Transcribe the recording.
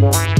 Bye.